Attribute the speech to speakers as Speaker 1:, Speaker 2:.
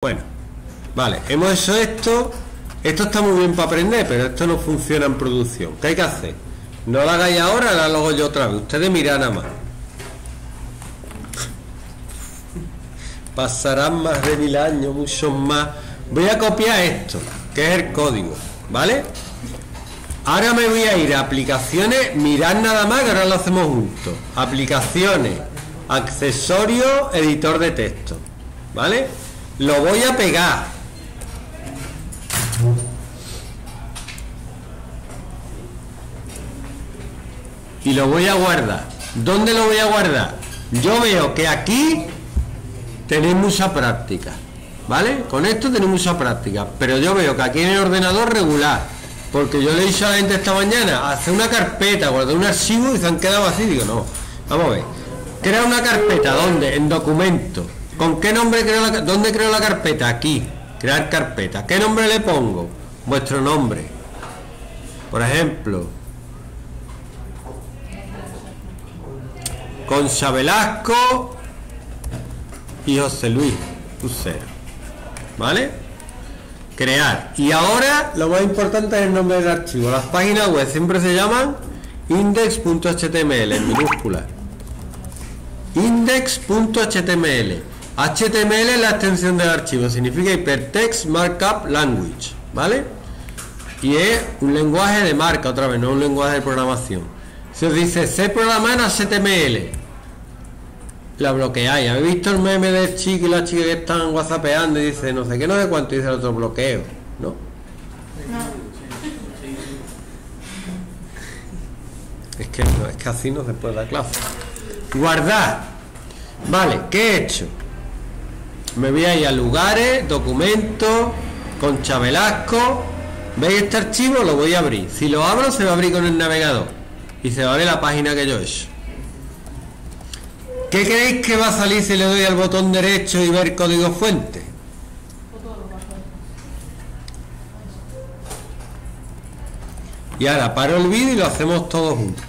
Speaker 1: Bueno, vale, hemos hecho esto. Esto está muy bien para aprender, pero esto no funciona en producción. ¿Qué hay que hacer? No lo hagáis ahora, lo hago yo otra vez. Ustedes miran nada más. Pasarán más de mil años, muchos más. Voy a copiar esto, que es el código, ¿vale? Ahora me voy a ir a aplicaciones, mirad nada más que ahora lo hacemos juntos. Aplicaciones, accesorio, editor de texto, ¿vale? Lo voy a pegar. Y lo voy a guardar. ¿Dónde lo voy a guardar? Yo veo que aquí tenéis mucha práctica. ¿Vale? Con esto tenéis mucha práctica. Pero yo veo que aquí en el ordenador regular. Porque yo le he dicho a la gente esta mañana, hacer una carpeta, guardar un archivo y se han quedado así. Digo, no. Vamos a ver. Crea una carpeta, ¿dónde? En documento ¿Con qué nombre creo la ¿Dónde creo la carpeta? Aquí. Crear carpeta. ¿Qué nombre le pongo? Vuestro nombre. Por ejemplo. Concha Velasco y José Luis Lucero. ¿Vale? Crear. Y ahora lo más importante es el nombre del archivo. Las páginas web siempre se llaman index.html minúscula. Index.html. HTML es la extensión del archivo, significa Hypertext Markup Language, ¿vale? Y es un lenguaje de marca, otra vez, no un lenguaje de programación. Si os dice, sé programar en HTML, la bloqueáis. ¿Habéis visto el meme del chico y la chica que están whatsappeando y dice, no sé qué, no sé cuánto, dice el otro bloqueo, ¿no? Es que, no, es que así no se puede dar clase. Guardar. Vale, ¿qué he hecho? Me voy a ir a lugares, documentos, con Velasco. ¿Veis este archivo? Lo voy a abrir. Si lo abro, se va a abrir con el navegador. Y se va a ver la página que yo he hecho. ¿Qué creéis que va a salir si le doy al botón derecho y ver código fuente? Y ahora paro el vídeo y lo hacemos todos juntos.